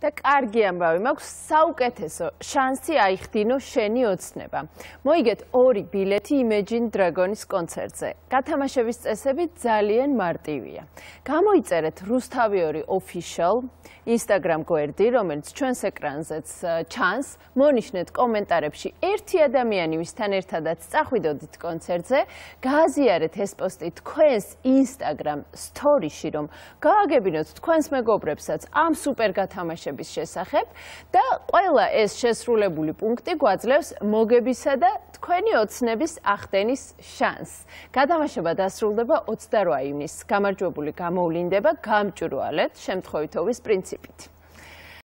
და კარგი ამბავი მაქვს საუკეთესო შანსი აიხდინო შენი ოცნება. მოიგეთ ორი ბილეთი Imagine Dragon-ის კონცერტზე. გათამაშების წესები ძალიან მარტივია. გამოიწერეთ Rustaviori official Instagram გვერდი, რომელიც ჩვენს ეკრანზეც ჩანს. მონიშნეთ კომენტარებში ერთი ადამიანი, ვისთან ერთადაც წახვიდოდით კონცერტზე. გააზიარეთ ეს პოსტი თქვენს Instagram story-ში, რომ გააგებინოთ თქვენს მეგობრებსაც ამ სუპერ გათამაშების გათამაშების შესახებ და ყველა ეს შესრულებული პუნქტი გვაძლევს მოგებისა და თქვენი ოცნების ახდენის შანსს. გათამაშება დასრულდება 28 ივნისს. გამარჯვებული გამოვლინდება გამჭვირვალეთ შემთხვევითობის პრინციპით.